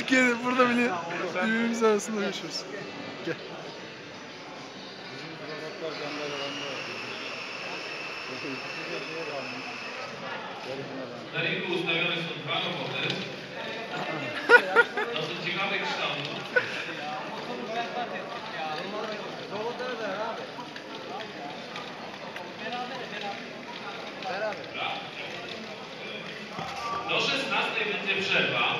Türkiye'de burada bile birbirimiz arasında yaşıyoruz. Gel. Na ringu ustawione są dwa roboty. Dosyć ciekawy. Do 16 będzie przerwa.